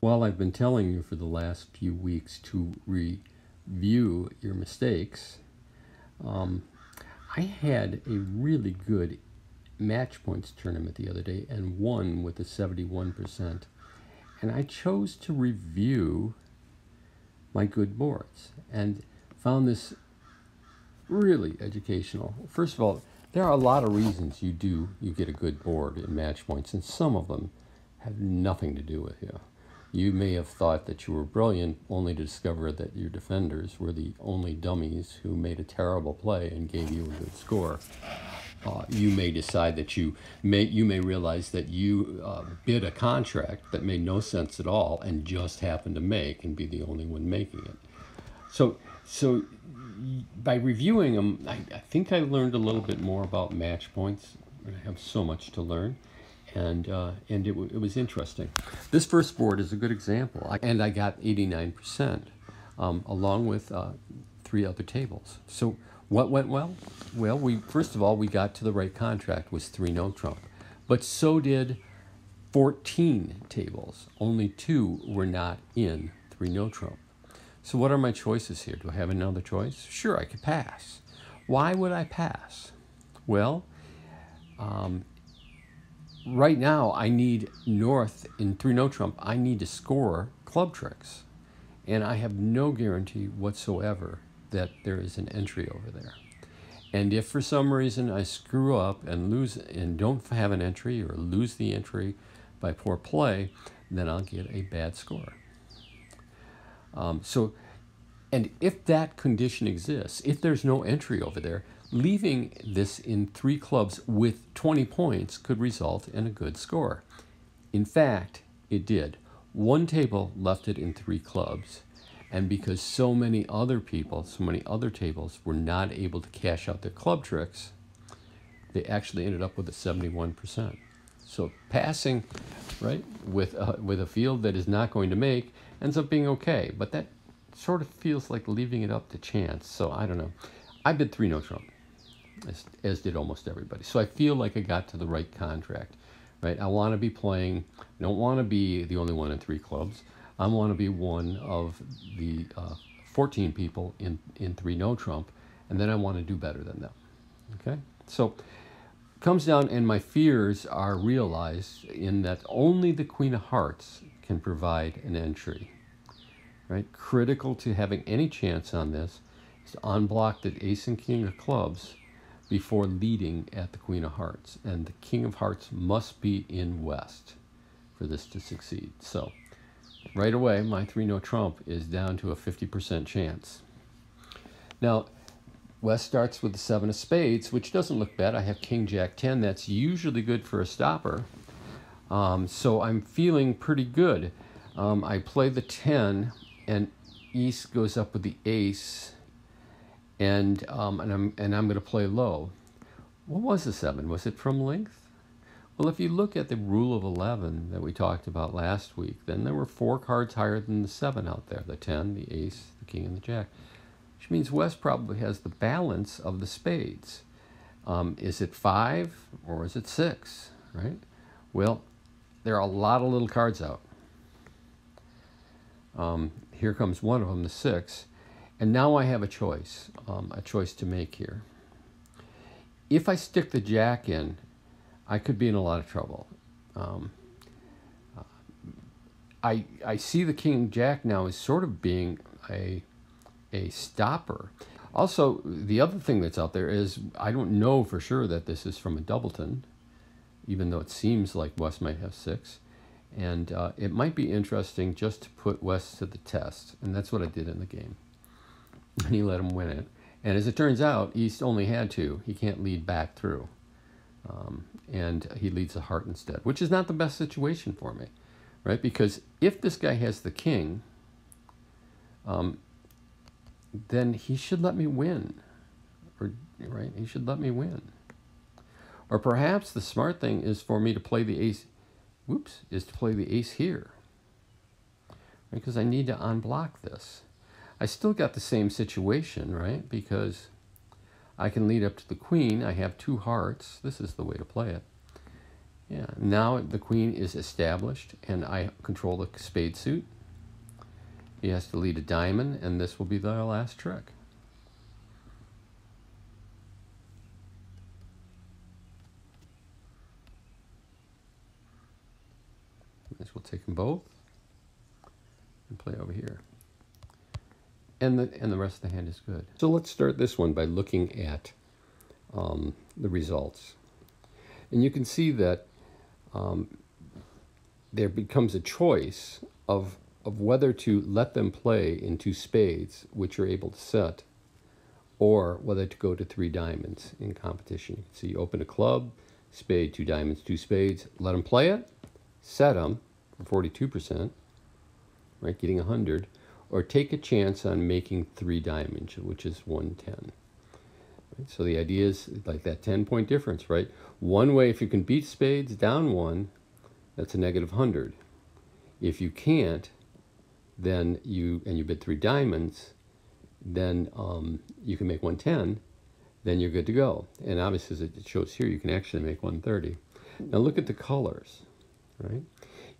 While I've been telling you for the last few weeks to review your mistakes, um, I had a really good match points tournament the other day and won with a 71%. And I chose to review my good boards and found this really educational. First of all, there are a lot of reasons you do you get a good board in match points, and some of them have nothing to do with you. You may have thought that you were brilliant only to discover that your defenders were the only dummies who made a terrible play and gave you a good score. Uh, you may decide that you may you may realize that you uh, bid a contract that made no sense at all and just happened to make and be the only one making it. So so by reviewing them, I, I think I learned a little bit more about match points. I have so much to learn and uh, and it, it was interesting. This first board is a good example, I, and I got 89%, um, along with uh, three other tables. So what went well? Well, we first of all we got to the right contract was three no trump, but so did 14 tables. Only two were not in three no trump. So what are my choices here? Do I have another choice? Sure, I could pass. Why would I pass? Well, um, right now I need North in three no trump. I need to score club tricks, and I have no guarantee whatsoever that there is an entry over there. And if for some reason I screw up and lose and don't have an entry or lose the entry by poor play, then I'll get a bad score. Um, so, and if that condition exists, if there's no entry over there, Leaving this in three clubs with 20 points could result in a good score. In fact, it did. One table left it in three clubs, and because so many other people, so many other tables were not able to cash out their club tricks, they actually ended up with a 71%. So passing, right, with a, with a field that is not going to make ends up being okay, but that sort of feels like leaving it up to chance. So I don't know. I bid three no trump as, as did almost everybody. So I feel like I got to the right contract, right? I want to be playing, I don't want to be the only one in three clubs. I want to be one of the uh, 14 people in, in three no trump, and then I want to do better than them. Okay? So comes down, and my fears are realized in that only the Queen of Hearts can provide an entry. Right? Critical to having any chance on this is to unblock the Ace and King of Clubs before leading at the Queen of Hearts. And the King of Hearts must be in West for this to succeed. So, right away, my 3 no trump is down to a 50% chance. Now, West starts with the 7 of spades, which doesn't look bad. I have King Jack 10. That's usually good for a stopper. Um, so I'm feeling pretty good. Um, I play the 10, and East goes up with the ace and um, and I'm and I'm going to play low. What was the seven? Was it from length? Well, if you look at the rule of eleven that we talked about last week, then there were four cards higher than the seven out there: the ten, the ace, the king, and the jack. Which means West probably has the balance of the spades. Um, is it five or is it six? Right? Well, there are a lot of little cards out. Um, here comes one of them, the six. And now I have a choice, um, a choice to make here. If I stick the jack in, I could be in a lot of trouble. Um, I, I see the king jack now as sort of being a, a stopper. Also, the other thing that's out there is I don't know for sure that this is from a doubleton, even though it seems like West might have six. And uh, it might be interesting just to put West to the test. And that's what I did in the game and he let him win it. And as it turns out, East only had two. He can't lead back through. Um, and he leads the heart instead, which is not the best situation for me, right? Because if this guy has the king, um, then he should let me win, or right? He should let me win. Or perhaps the smart thing is for me to play the ace. Whoops, is to play the ace here, because I need to unblock this. I still got the same situation, right? Because I can lead up to the queen. I have two hearts. This is the way to play it. Yeah, now the queen is established and I control the spade suit. He has to lead a diamond and this will be the last trick. This will take them both and play over here. And the, and the rest of the hand is good. So let's start this one by looking at um, the results. And you can see that um, there becomes a choice of, of whether to let them play in two spades, which you're able to set, or whether to go to three diamonds in competition. You can see you open a club, spade, two diamonds, two spades, let them play it, set them for 42%, right, getting 100, or take a chance on making three diamonds, which is 110. Right? So the idea is like that 10 point difference, right? One way, if you can beat spades down one, that's a negative 100. If you can't, then you, and you bid three diamonds, then um, you can make 110, then you're good to go. And obviously, as it shows here, you can actually make 130. Now look at the colors, right?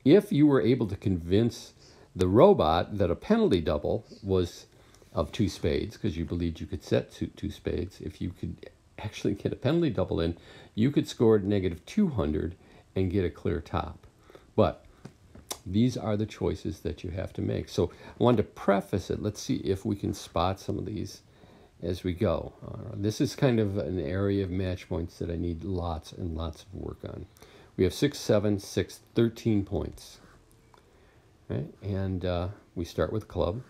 If you were able to convince the robot that a penalty double was of two spades, because you believed you could set two, two spades, if you could actually get a penalty double in, you could score negative 200 and get a clear top. But these are the choices that you have to make. So I wanted to preface it. Let's see if we can spot some of these as we go. Uh, this is kind of an area of match points that I need lots and lots of work on. We have 6, 7, 6, 13 points. Right? And uh, we start with club.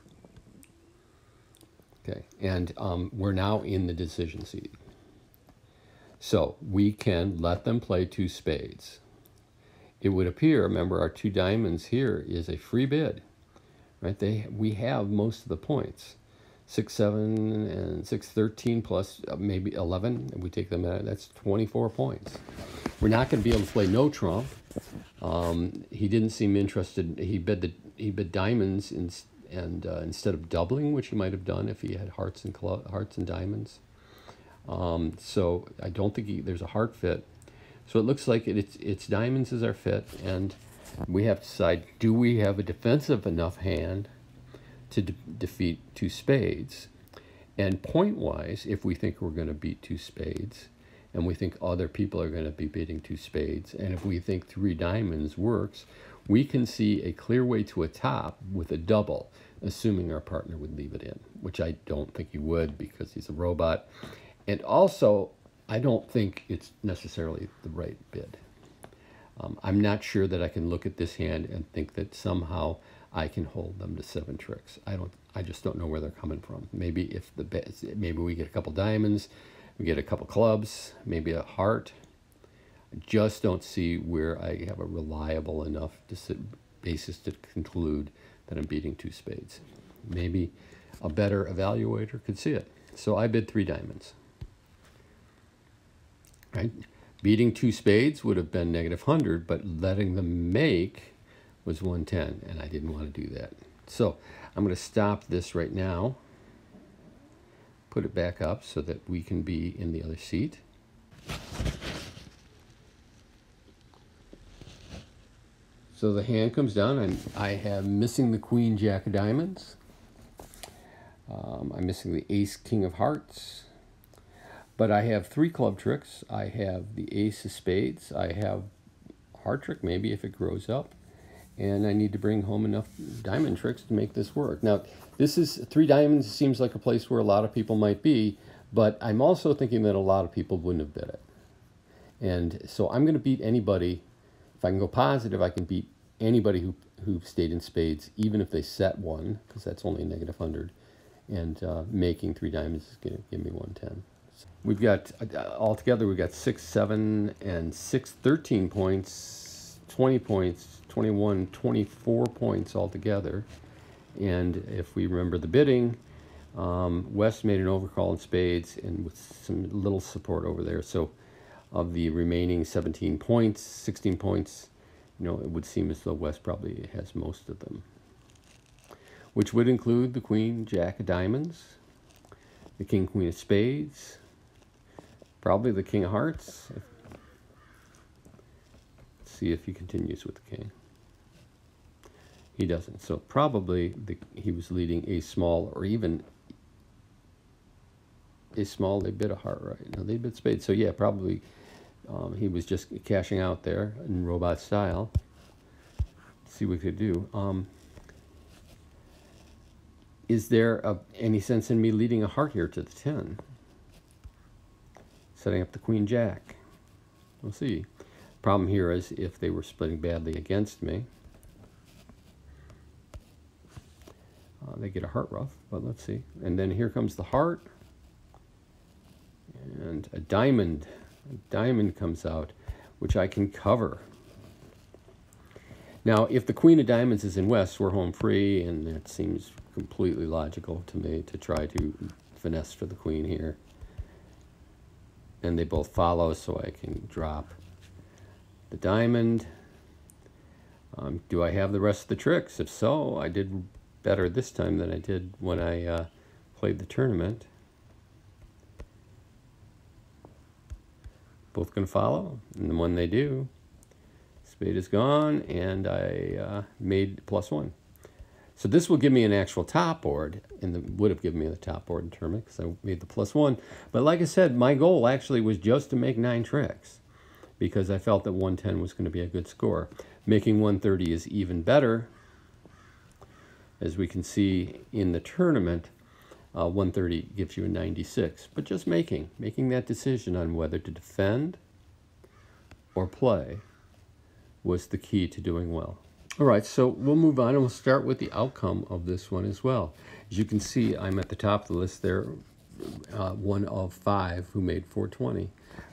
Okay, and um, we're now in the decision seat. So we can let them play two spades. It would appear, remember our two diamonds here is a free bid, right? They We have most of the points. 6, 7, and 6, 13 plus uh, maybe 11, If we take them out, that's 24 points. We're not going to be able to play no trump. Um, he didn't seem interested. He bid the he bid diamonds in, and uh, instead of doubling, which he might have done if he had hearts and hearts and diamonds. Um, so I don't think he, there's a heart fit. So it looks like it, it's, it's diamonds is our fit, and we have to decide, do we have a defensive enough hand to de defeat two spades? And point-wise, if we think we're going to beat two spades, and we think other people are going to be bidding two spades, and if we think three diamonds works, we can see a clear way to a top with a double, assuming our partner would leave it in, which I don't think he would because he's a robot. And also, I don't think it's necessarily the right bid. Um, I'm not sure that I can look at this hand and think that somehow I can hold them to seven tricks. I don't. I just don't know where they're coming from. Maybe if the maybe we get a couple diamonds, we get a couple clubs, maybe a heart. I just don't see where I have a reliable enough basis to conclude that I'm beating two spades. Maybe a better evaluator could see it. So I bid three diamonds. Right? Beating two spades would have been negative 100, but letting them make was 110, and I didn't want to do that. So I'm going to stop this right now, put it back up so that we can be in the other seat. So the hand comes down, and I have missing the queen, jack of diamonds. Um, I'm missing the ace, king of hearts. But I have three club tricks. I have the ace of spades. I have heart trick, maybe if it grows up. And I need to bring home enough diamond tricks to make this work. Now, this is three diamonds seems like a place where a lot of people might be, but I'm also thinking that a lot of people wouldn't have bid it. And so I'm going to beat anybody. If I can go positive, I can beat anybody who, who stayed in spades, even if they set one, because that's only a negative 100. And uh, making three diamonds is going to give me 110. We've got, uh, altogether, we've got 6, 7, and 6, 13 points, 20 points, 21, 24 points altogether. And if we remember the bidding, um, West made an overcall in spades and with some little support over there. So of the remaining 17 points, 16 points, you know, it would seem as though West probably has most of them. Which would include the Queen, Jack of Diamonds, the King, Queen of Spades, probably the King of Hearts, see if he continues with the king. He doesn't. So probably the, he was leading a small or even a small. They bid a heart, right? No, they bid spade. So yeah, probably um, he was just cashing out there in robot style. Let's see what we could do. Um, is there a, any sense in me leading a heart here to the 10? Setting up the queen jack. We'll see. Problem here is if they were splitting badly against me, uh, they get a heart ruff, but let's see. And then here comes the heart. And a diamond. A diamond comes out, which I can cover. Now, if the queen of diamonds is in west, we're home free, and that seems completely logical to me to try to finesse for the queen here. And they both follow, so I can drop the diamond. Um, do I have the rest of the tricks? If so, I did better this time than I did when I uh, played the tournament. Both to follow, and when they do, spade is gone, and I uh, made plus one. So this will give me an actual top board, and the, would have given me the top board in tournament because I made the plus one. But like I said, my goal actually was just to make nine tricks because I felt that 110 was going to be a good score. Making 130 is even better. As we can see in the tournament, uh, 130 gives you a 96. But just making, making that decision on whether to defend or play was the key to doing well. All right, so we'll move on and we'll start with the outcome of this one as well. As you can see, I'm at the top of the list there, uh, one of five who made 420.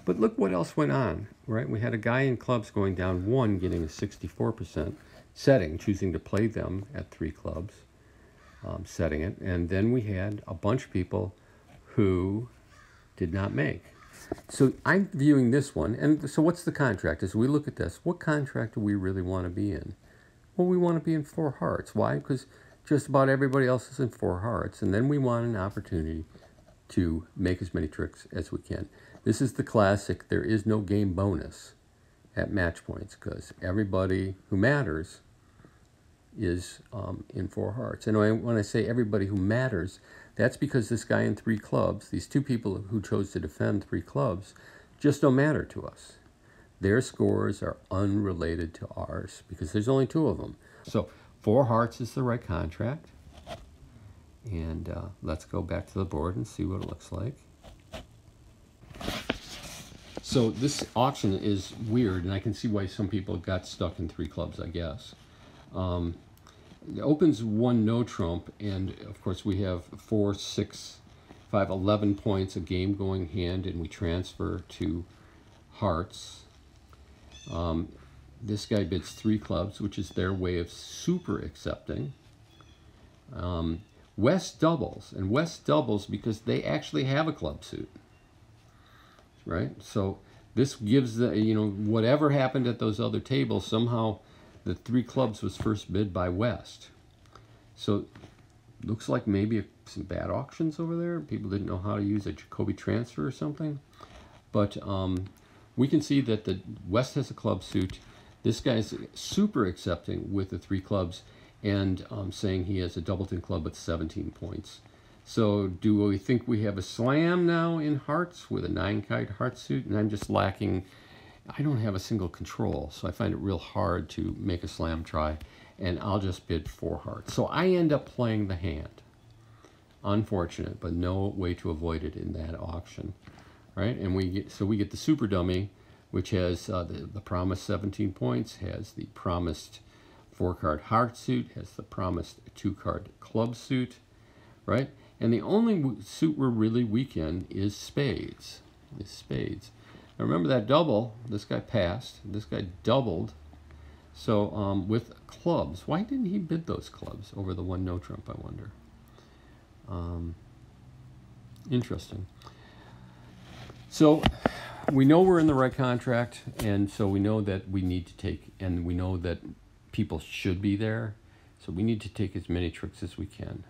But look what else went on, right? We had a guy in clubs going down one, getting a 64% setting, choosing to play them at three clubs, um, setting it. And then we had a bunch of people who did not make. So I'm viewing this one. And so what's the contract? As we look at this, what contract do we really want to be in? Well, we want to be in four hearts. Why? Because just about everybody else is in four hearts. And then we want an opportunity to make as many tricks as we can. This is the classic, there is no game bonus at match points because everybody who matters is um, in four hearts. And when I say everybody who matters, that's because this guy in three clubs, these two people who chose to defend three clubs, just don't matter to us. Their scores are unrelated to ours because there's only two of them. So four hearts is the right contract. And uh, let's go back to the board and see what it looks like. So this auction is weird, and I can see why some people got stuck in three clubs, I guess. Um, it opens one no trump, and of course we have four, six, five, eleven points, a game going hand, and we transfer to hearts. Um, this guy bids three clubs, which is their way of super accepting. Um, West doubles, and West doubles because they actually have a club suit right? So this gives the, you know, whatever happened at those other tables, somehow the three clubs was first bid by West. So looks like maybe some bad auctions over there. People didn't know how to use a Jacoby transfer or something. But um, we can see that the West has a club suit. This guy's super accepting with the three clubs and um, saying he has a Doubleton club with 17 points. So do we think we have a slam now in hearts with a nine kite heart suit? And I'm just lacking, I don't have a single control, so I find it real hard to make a slam try. And I'll just bid four hearts. So I end up playing the hand. Unfortunate, but no way to avoid it in that auction. Right? And we get, so we get the super dummy, which has uh, the, the promised 17 points, has the promised four card heart suit, has the promised two card club suit, right? And the only suit we're really weak in is spades. Is spades. Now remember that double, this guy passed, this guy doubled. So um, with clubs, why didn't he bid those clubs over the one no trump, I wonder? Um, interesting. So we know we're in the right contract, and so we know that we need to take, and we know that people should be there. So we need to take as many tricks as we can.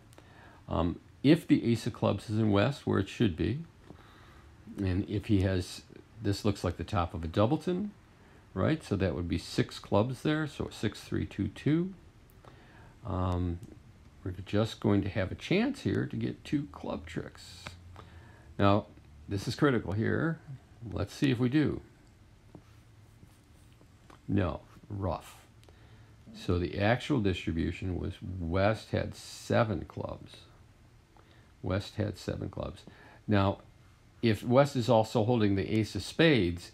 Um, if the ace of clubs is in west, where it should be, and if he has, this looks like the top of a doubleton, right? So that would be six clubs there, so six, three, two, two. Um, we're just going to have a chance here to get two club tricks. Now, this is critical here. Let's see if we do. No, ruff. So the actual distribution was West had seven clubs. West had seven clubs. Now, if West is also holding the ace of spades,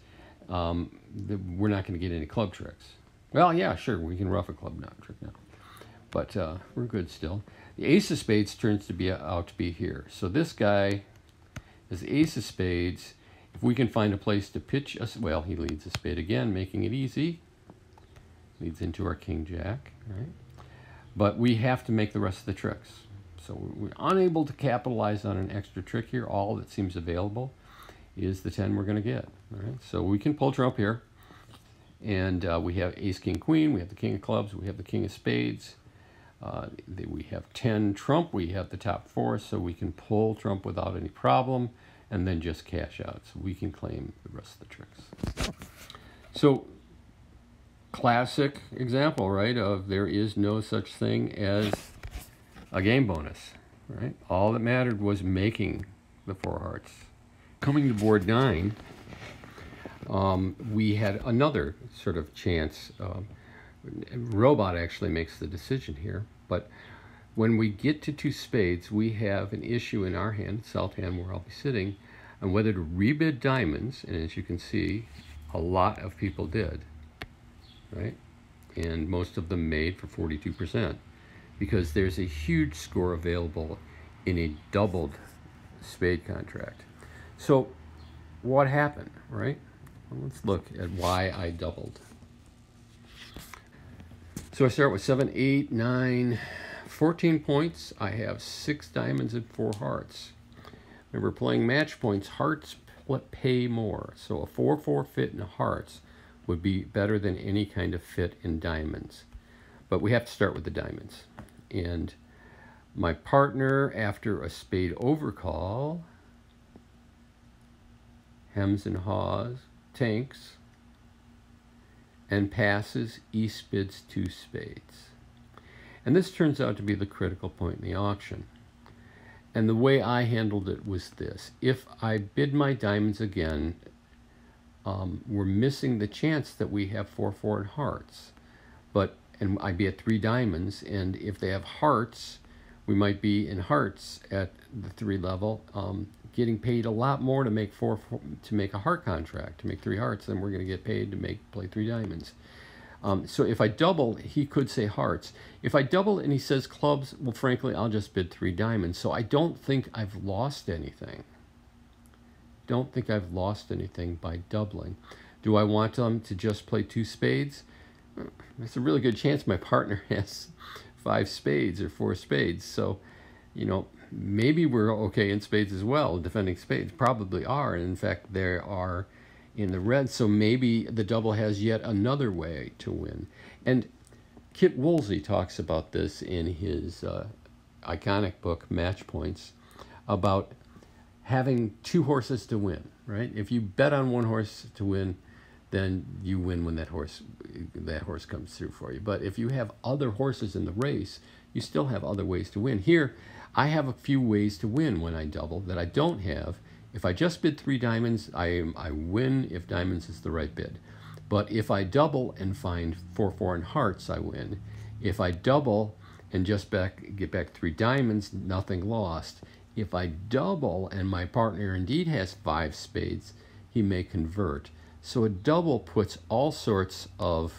um, the, we're not going to get any club tricks. Well, yeah, sure, we can ruff a club now, trick now. But uh, we're good still. The ace of spades turns to be out to be here. So this guy is the ace of spades. If we can find a place to pitch us, well, he leads a spade again, making it easy. Leads into our king jack, right? But we have to make the rest of the tricks. So we're unable to capitalize on an extra trick here. All that seems available is the 10 we're going to get. Right? So we can pull trump here. And uh, we have ace, king, queen. We have the king of clubs. We have the king of spades. Uh, we have 10 trump. We have the top four. So we can pull trump without any problem and then just cash out. So we can claim the rest of the tricks. So classic example, right, of there is no such thing as a game bonus, right? All that mattered was making the four hearts. Coming to board nine, um, we had another sort of chance. Um, robot actually makes the decision here, but when we get to two spades, we have an issue in our hand, south hand where I'll be sitting, on whether to rebid diamonds, and as you can see, a lot of people did, right? And most of them made for 42% because there's a huge score available in a doubled spade contract. So what happened, right? Well, let's look at why I doubled. So I start with 7, 8, 9, 14 points. I have 6 diamonds and 4 hearts. Remember, playing match points, hearts pay more. So a 4-4 fit in hearts would be better than any kind of fit in diamonds. But we have to start with the diamonds. And my partner, after a spade overcall, hems and haws, tanks, and passes east bids two spades. And this turns out to be the critical point in the auction. And the way I handled it was this. If I bid my diamonds again, um, we're missing the chance that we have 4-4 in hearts. But and I'd be at three diamonds. And if they have hearts, we might be in hearts at the three level, um, getting paid a lot more to make four, four, to make a heart contract to make three hearts than we're going to get paid to make play three diamonds. Um, so if I double, he could say hearts. If I double and he says clubs, well, frankly, I'll just bid three diamonds. So I don't think I've lost anything. Don't think I've lost anything by doubling. Do I want them to just play two spades? It's a really good chance my partner has five spades or four spades. So, you know, maybe we're okay in spades as well, defending spades. Probably are. And in fact, there are in the red. So maybe the double has yet another way to win. And Kit Woolsey talks about this in his uh, iconic book, Match Points, about having two horses to win, right? If you bet on one horse to win, then you win when that horse that horse comes through for you. But if you have other horses in the race, you still have other ways to win. Here, I have a few ways to win when I double that I don't have. If I just bid three diamonds, I, I win if diamonds is the right bid. But if I double and find four, and hearts, I win. If I double and just back get back three diamonds, nothing lost. If I double and my partner indeed has five spades, he may convert. So a double puts all sorts of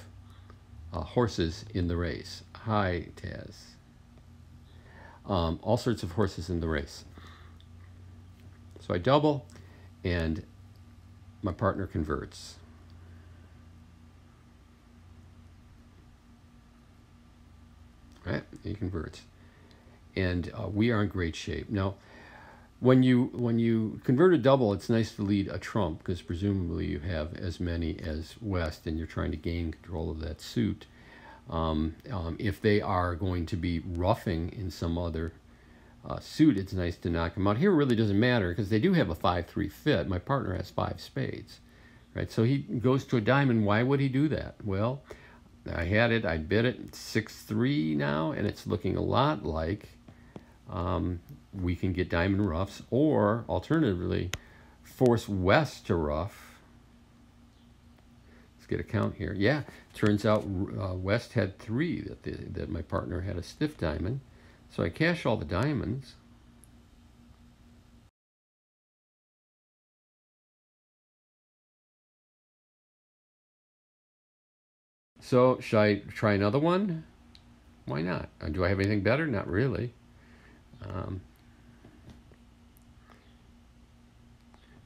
uh, horses in the race. Hi, Taz. Um, all sorts of horses in the race. So I double, and my partner converts. Right, he converts, and uh, we are in great shape now when you when you convert a double, it's nice to lead a trump because presumably you have as many as West, and you're trying to gain control of that suit. Um, um, if they are going to be ruffing in some other uh, suit, it's nice to knock them out. Here, it really doesn't matter because they do have a five-three fit. My partner has five spades, right? So he goes to a diamond. Why would he do that? Well, I had it. I bid it 6-3 now, and it's looking a lot like um, we can get diamond ruffs, or alternatively, force west to ruff. Let's get a count here. Yeah, turns out uh, west had three that the, that my partner had a stiff diamond, so I cash all the diamonds. So should I try another one? Why not? Uh, do I have anything better? Not really. Um,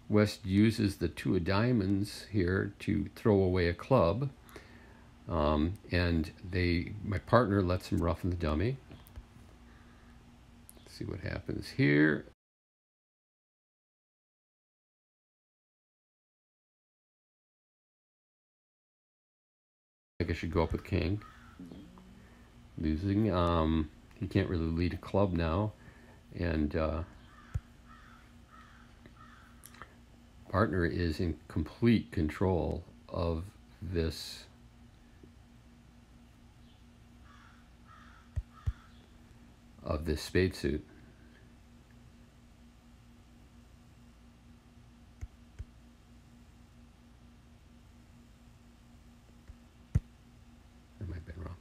West uses the two of diamonds here to throw away a club. Um, and they, my partner lets him roughen the dummy. Let's see what happens here. think I should go up with king. Losing. Um, he can't really lead a club now. And uh, partner is in complete control of this of this spade suit. I might be wrong.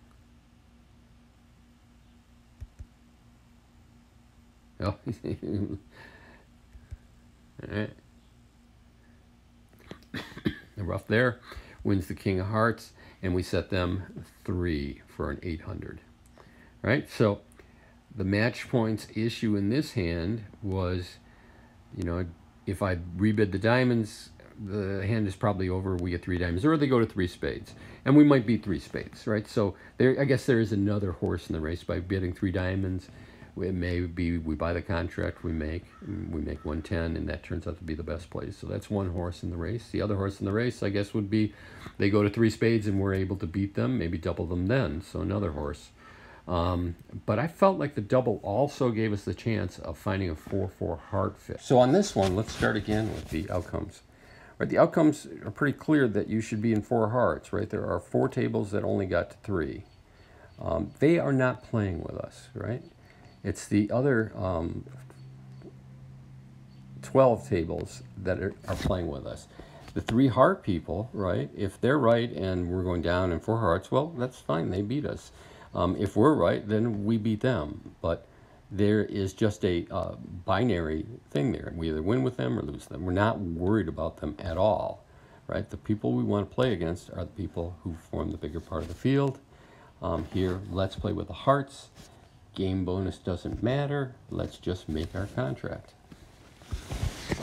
Oh. Alright. the ruff there wins the king of hearts, and we set them three for an 800. Right? So the match points issue in this hand was, you know, if I rebid the diamonds, the hand is probably over. We get three diamonds, or they go to three spades, and we might beat three spades, right? So there, I guess there is another horse in the race by bidding three diamonds it may be we buy the contract we make we make 110 and that turns out to be the best place. So that's one horse in the race. The other horse in the race i guess would be they go to three spades and we're able to beat them maybe double them then. So another horse. Um, but i felt like the double also gave us the chance of finding a 4-4 heart fit. So on this one let's start again with the outcomes. Right the outcomes are pretty clear that you should be in four hearts right? There are four tables that only got to three. Um, they are not playing with us right it's the other um, 12 tables that are, are, playing with us. The three heart people, right, if they're right and we're going down in four hearts, well, that's fine. They beat us. Um, if we're right, then we beat them. But there is just a uh, binary thing there. We either win with them or lose them. We're not worried about them at all, right? The people we want to play against are the people who form the bigger part of the field. Um, here, let's play with the hearts. Game bonus doesn't matter. Let's just make our contract.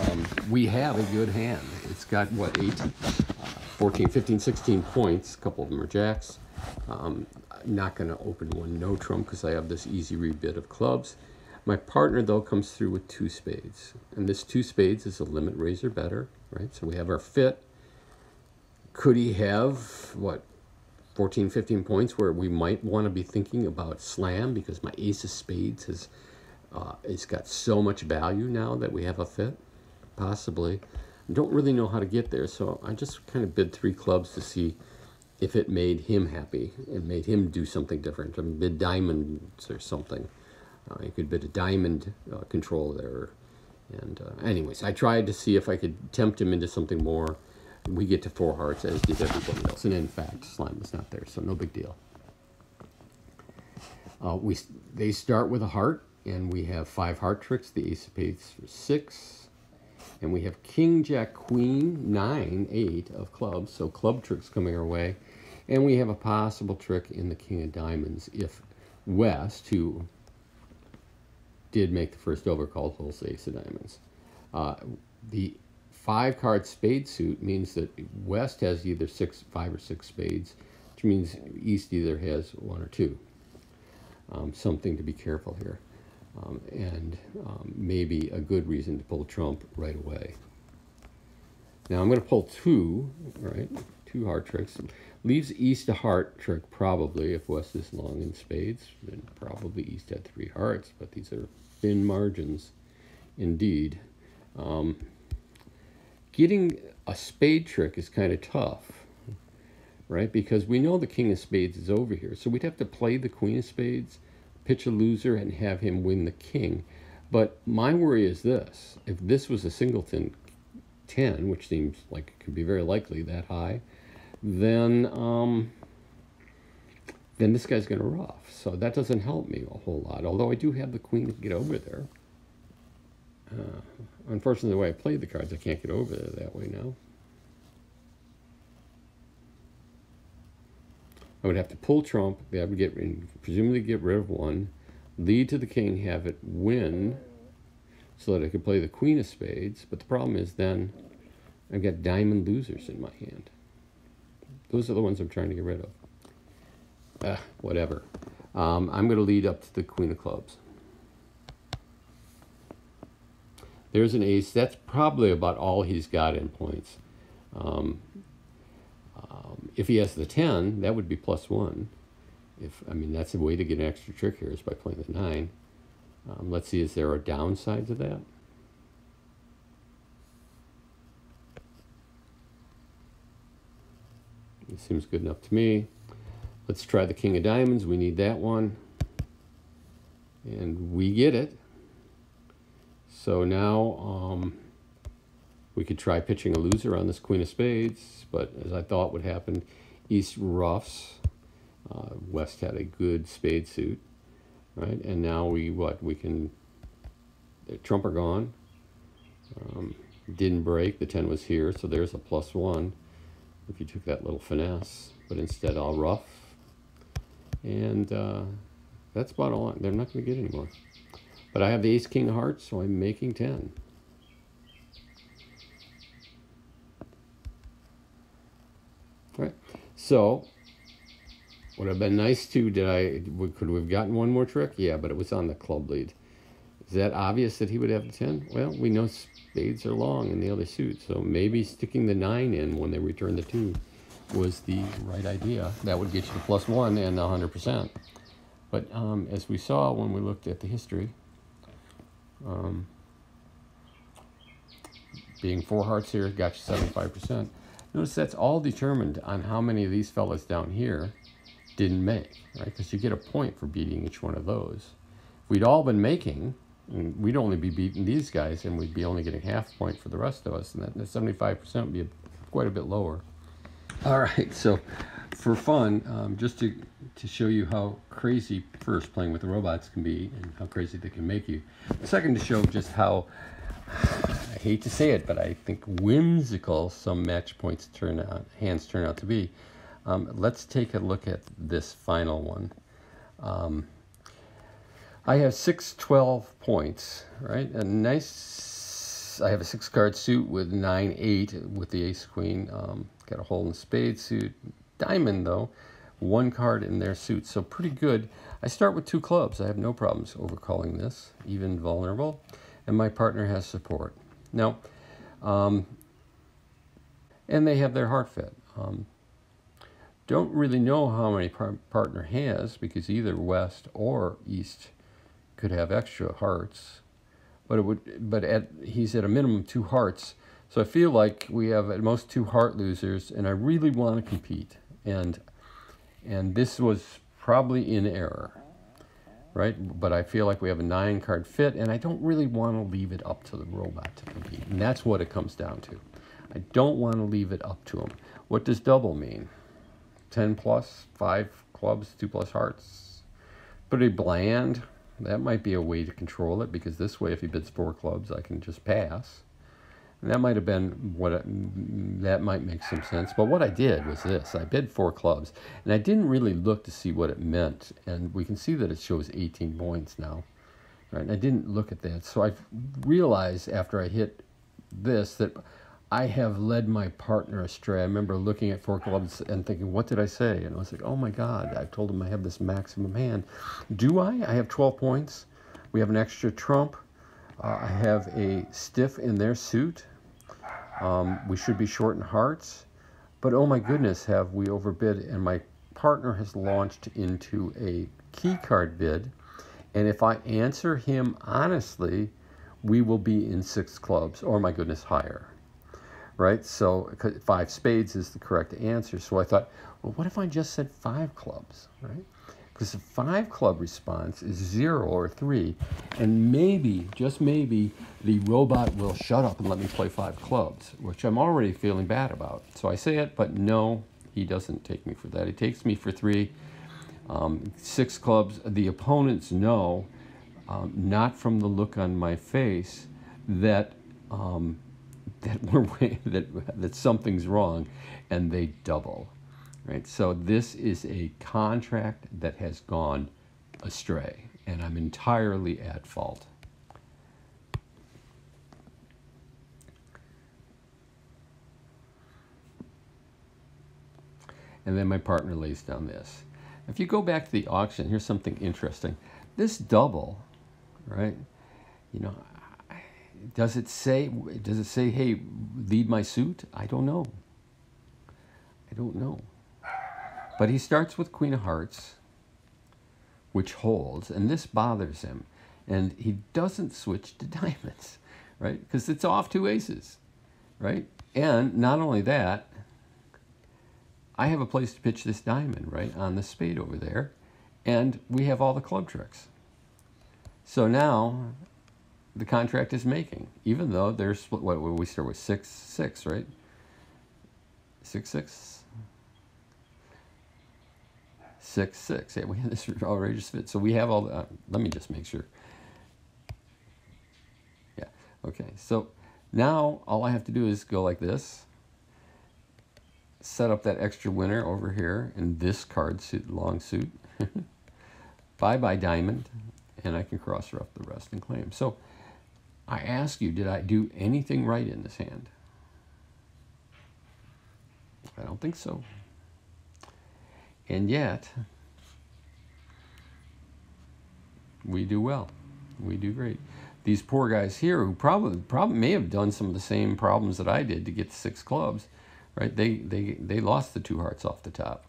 Um, we have a good hand. It's got, what, 8, uh, 14, 15, 16 points. A couple of them are jacks. Um, I'm not going to open one no trump because I have this easy rebid of clubs. My partner, though, comes through with two spades. And this two spades is a limit raiser better, right? So we have our fit. Could he have, what, 14, 15 points where we might want to be thinking about slam because my ace of spades has uh, it's got so much value now that we have a fit, possibly. I don't really know how to get there, so I just kind of bid three clubs to see if it made him happy and made him do something different. I mean, bid diamonds or something. Uh, you could bid a diamond uh, control there. And uh, anyways, I tried to see if I could tempt him into something more we get to four hearts, as did everybody else. And in fact, slam was not there, so no big deal. Uh, we They start with a heart, and we have five heart tricks. The ace of spades for six. And we have king, jack, queen, nine, eight of clubs. So club tricks coming our way. And we have a possible trick in the king of diamonds if West, who did make the first overcall, holds ace of diamonds. Uh, the five card spade suit means that West has either six, five or six spades, which means East either has one or two. Um, something to be careful here. Um, and um, maybe a good reason to pull trump right away. Now I'm going to pull two, right? Two heart tricks. Leaves East a heart trick probably if West is long in spades. Then probably East had three hearts, but these are thin margins indeed. Um, getting a spade trick is kind of tough, right? Because we know the king of spades is over here. So we'd have to play the queen of spades, pitch a loser, and have him win the king. But my worry is this. If this was a singleton 10, which seems like it could be very likely that high, then um, then this guy's going to ruff. So that doesn't help me a whole lot. Although I do have the queen to get over there. Uh, unfortunately, the way I played the cards, I can't get over there that way now. I would have to pull trump. That would get presumably get rid of one, lead to the king, have it win, so that I could play the queen of spades. But the problem is then I've got diamond losers in my hand. Those are the ones I'm trying to get rid of. Uh, whatever. Um, I'm going to lead up to the queen of clubs. There's an ace. That's probably about all he's got in points. Um, um, if he has the 10, that would be plus 1. If I mean, that's a way to get an extra trick here is by playing the 9. Um, let's see, is there a downside to that? It seems good enough to me. Let's try the king of diamonds. We need that one. And we get it. So now um, we could try pitching a loser on this queen of spades, but as I thought would happen, East ruffs. Uh, West had a good spade suit, right? And now we, what, we can, trump are gone. Um, didn't break, the 10 was here, so there's a plus one if you took that little finesse, but instead I'll ruff. And uh, that's about all. They're not going to get anymore. But I have the ace king of hearts, so I'm making 10. All right. So, would have been nice too. Did I could we have gotten one more trick? Yeah, but it was on the club lead. Is that obvious that he would have the 10? Well, we know spades are long in the other suit, so maybe sticking the 9 in when they return the 2 was the right idea. That would get you to plus 1 and 100%. But um, as we saw when we looked at the history, um, being four hearts here got you 75%. Notice that's all determined on how many of these fellas down here didn't make, right? Because you get a point for beating each one of those. If we'd all been making, we'd only be beating these guys and we'd be only getting half point for the rest of us and that 75% would be a, quite a bit lower all right so for fun um, just to to show you how crazy first playing with the robots can be and how crazy they can make you second to show just how i hate to say it but i think whimsical some match points turn out hands turn out to be um, let's take a look at this final one um, I have six twelve points, right? A nice, I have a six card suit with nine eight with the ace queen. Um, got a hole in the spade suit. Diamond though, one card in their suit, so pretty good. I start with two clubs. I have no problems overcalling this, even vulnerable. And my partner has support. Now, um, and they have their heart fit. Um, don't really know how many par partner has because either west or east could have extra hearts, but it would. But at he's at a minimum two hearts, so I feel like we have at most two heart losers, and I really want to compete. And and this was probably in error, right? But I feel like we have a nine card fit, and I don't really want to leave it up to the robot to compete, and that's what it comes down to. I don't want to leave it up to him. What does double mean? 10 plus, 5 clubs, 2 plus hearts. Pretty bland. That might be a way to control it because this way, if he bids four clubs, I can just pass. That might have been what I, that might make some sense. But what I did was this: I bid four clubs, and I didn't really look to see what it meant. And we can see that it shows 18 points now, right? And I didn't look at that, so I realized after I hit this that I have led my partner astray. I remember looking at four clubs and thinking, what did I say? And I was like, oh my God, I've told him I have this maximum hand. Do I? I have 12 points. We have an extra trump. Uh, I have a stiff in their suit. Um, we should be short in hearts. But oh my goodness, have we overbid? And my partner has launched into a key card bid. And if I answer him honestly, we will be in six clubs, or my goodness, higher right? So five spades is the correct answer. So I thought, well, what if I just said five clubs, right? Because the five club response is zero or three, and maybe, just maybe, the robot will shut up and let me play five clubs, which I'm already feeling bad about. So I say it, but no, he doesn't take me for that. He takes me for three. Um, six clubs, the opponents know, um, not from the look on my face, that um, that we're that that something's wrong, and they double, right? So this is a contract that has gone astray, and I'm entirely at fault. And then my partner lays down this. If you go back to the auction, here's something interesting. This double, right? You know, does it say does it say hey lead my suit i don't know i don't know but he starts with queen of hearts which holds and this bothers him and he doesn't switch to diamonds right because it's off two aces right and not only that i have a place to pitch this diamond right on the spade over there and we have all the club tricks so now the contract is making, even though there's what, what we start with six six, right? Six six. Six six. Yeah, we have this outrageous fit. So we have all the. Uh, let me just make sure. Yeah. Okay. So now all I have to do is go like this. Set up that extra winner over here in this card suit, long suit. bye bye diamond, and I can cross off the rest and claim. So. I ask you, did I do anything right in this hand? I don't think so. And yet, we do well. We do great. These poor guys here who probably probably may have done some of the same problems that I did to get the six clubs, right? They they they lost the two hearts off the top.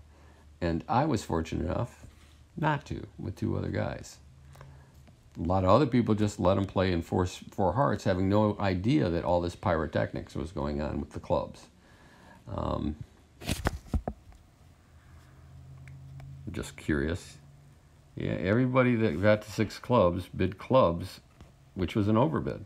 And I was fortunate enough not to with two other guys a lot of other people just let them play in four, four hearts, having no idea that all this pyrotechnics was going on with the clubs. Um, just curious. Yeah, everybody that got to six clubs bid clubs, which was an overbid.